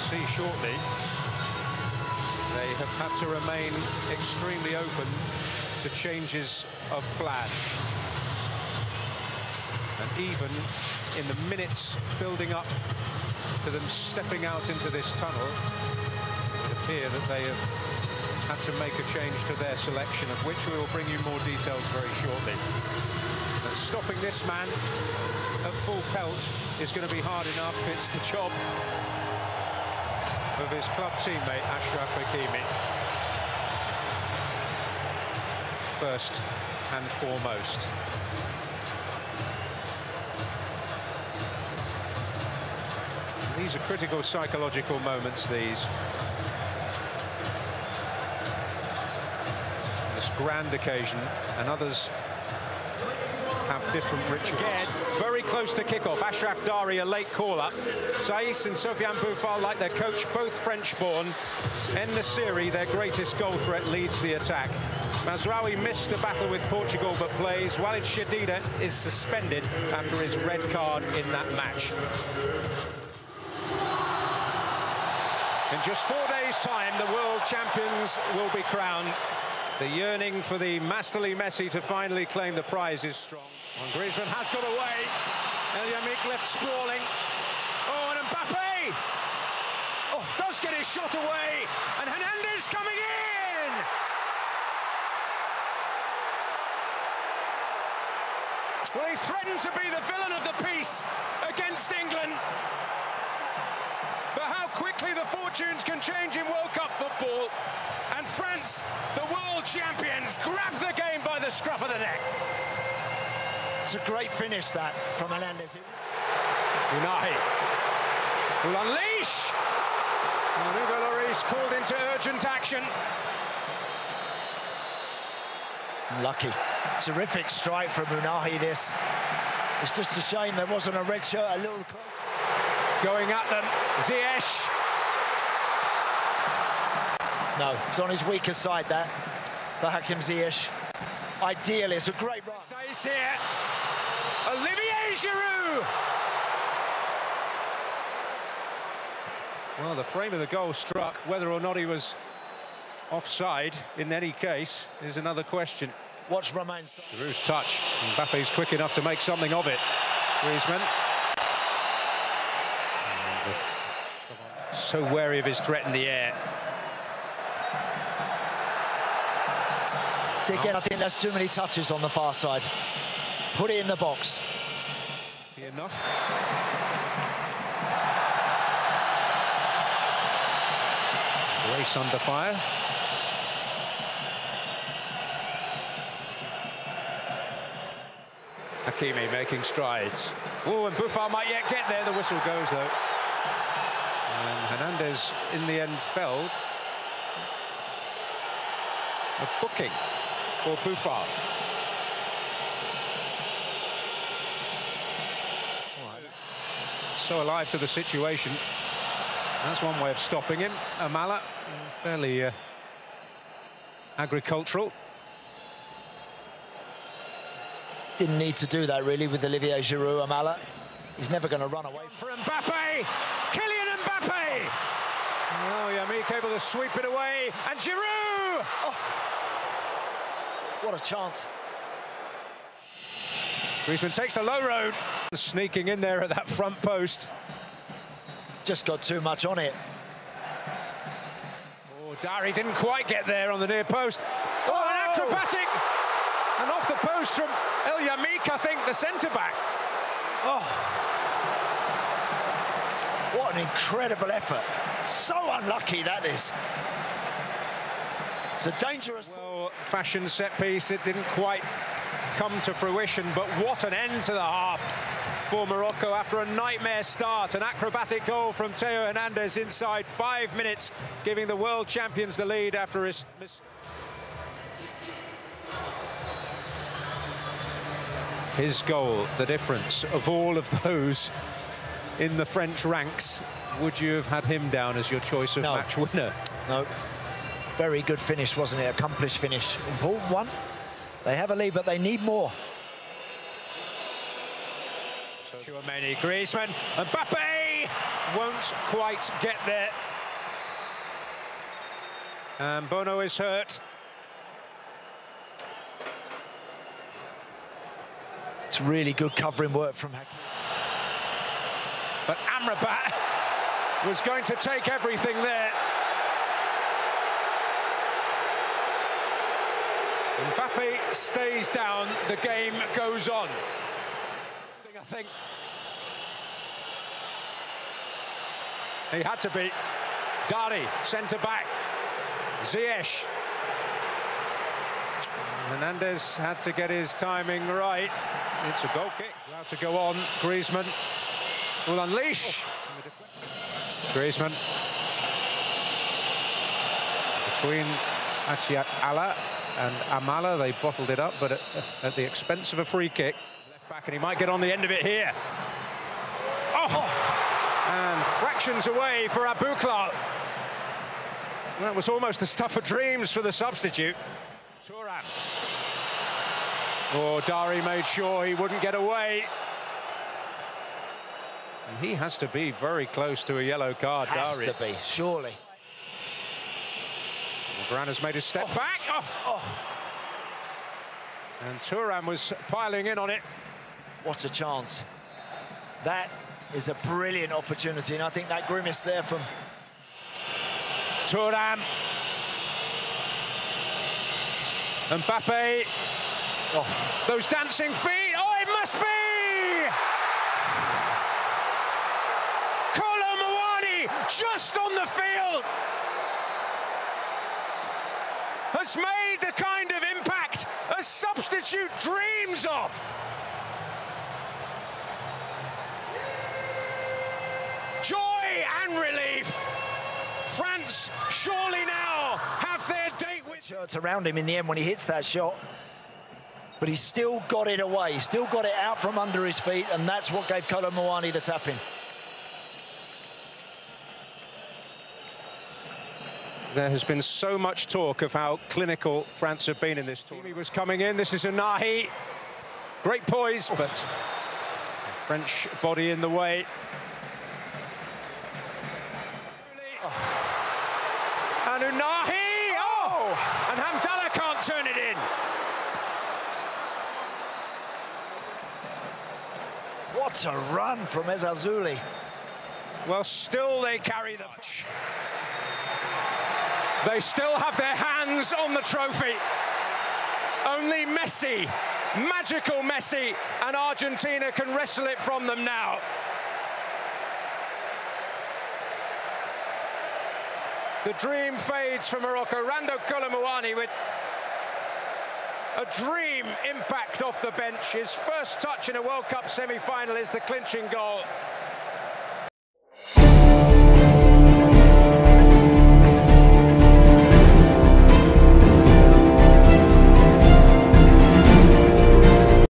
we'll see shortly, they have had to remain extremely open to changes of plan. And even in the minutes building up to them stepping out into this tunnel, it appear that they have had to make a change to their selection, of which we will bring you more details very shortly. And stopping this man at full pelt is going to be hard enough. It's the job of his club teammate, Achraf Hakimi. First and foremost. These are critical psychological moments, these. This grand occasion, and others different rituals. Again, very close to kickoff. Achraf Dari, a late call-up. Saiss and Sofiane Boufal, like their coach, both French-born. En-Nesyri, their greatest goal threat, leads the attack. Mazraoui missed the battle with Portugal, but plays. Walid Cheddira is suspended after his red card in that match. In just four days' time, the world champions will be crowned. The yearning for the masterly Messi to finally claim the prize is strong. And Griezmann has got away. El Yamiq left sprawling. Oh, and Mbappe! Oh, does get his shot away. And Hernandez coming in! Well, he threatened to be the villain of the piece against England. But how quickly the fortunes can change in World Cup football. And France, the world champions, grab the game by the scruff of the neck. It's a great finish, that, from Hernandez. Ounahi will unleash. And Hugo Lloris called into urgent action. Lucky. Terrific strike from Ounahi, this. It's just a shame there wasn't a red shirt a little closer. Going at them, Ziyech. No, it's on his weaker side there for Hakim Ziyech. Ideally, it's a great run. Says here, Olivier Giroud. Well, the frame of the goal struck. Whether or not he was offside, in any case, is another question. Watch Romain. Giroud's touch. Mbappe's quick enough to make something of it. Griezmann. So wary of his threat in the air. See, again, I think that's too many touches on the far side. Put it in the box. Enough. Race under fire. Hakimi making strides. Oh, and Boufal might yet get there. The whistle goes, though. And Hernandez, in the end, felled. A booking for Boufal. So alive to the situation. That's one way of stopping him. Amallah, fairly uh, agricultural. Didn't need to do that, really, with Olivier Giroud, Amallah. He's never going to run away. For Mbappe! Kylian Mbappe! Oh, Yamiq able to sweep it away. And Giroud! Oh. What a chance. Griezmann takes the low road. Sneaking in there at that front post. Just got too much on it. Oh, Dari didn't quite get there on the near post. Oh, oh. an acrobatic! And off the post from El Yamiq, I think, the centre-back. Oh. What an incredible effort. So unlucky that is. It's a dangerous... Well, fashion set piece, it didn't quite come to fruition, but what an end to the half for Morocco after a nightmare start. An acrobatic goal from Theo Hernandez inside five minutes, giving the world champions the lead after his... His goal, the difference of all of those in the French ranks. Would you have had him down as your choice of no. match winner? No. Very good finish, wasn't it? Accomplished finish. Important one. They have a lead, but they need more. Tchouameni, Griezmann, and Mbappe! won't quite get there. And Bono is hurt. It's really good covering work from Hakim. But Amrabat was going to take everything there. Mbappe stays down, the game goes on. I think he had to be. Dari, centre back. Ziyech. Hernandez had to get his timing right. It's a goal kick. Allowed to go on. Griezmann will unleash. Griezmann. Between Atiat Allah and Amallah, they bottled it up, but at, at, the expense of a free kick. Left back, and he might get on the end of it here. Oh! And fractions away for Aboukhlal. That was almost the stuff of dreams for the substitute. Thuram. Oh, Dari made sure he wouldn't get away. And he has to be very close to a yellow card, has Dari. to be, surely. Has made a step oh. back. Oh. oh. And Thuram was piling in on it. What a chance. That is a brilliant opportunity, and I think that grimace there from... Thuram. Mbappe. Oh. Those dancing feet. Oh, it must be! Just on the field. Has made the kind of impact a substitute dreams of. Joy and relief. France surely now have their date with... Shirts around him in the end when he hits that shot but he's still got it away. Still got it out from under his feet, and that's what gave Kolo the tap-in. There has been so much talk of how clinical France have been in this tournament. He was coming in. This is Ounahi. Great poise, but French body in the way. Oh. And Ounahi! Oh! And Hamdallah can't turn it in. What a run from Ezzalzouli. Well, still they carry the... They still have their hands on the trophy. Only Messi, magical Messi, and Argentina can wrestle it from them now. The dream fades for Morocco. Randal Kolo Muani with a dream impact off the bench. His first touch in a World Cup semi-final is the clinching goal.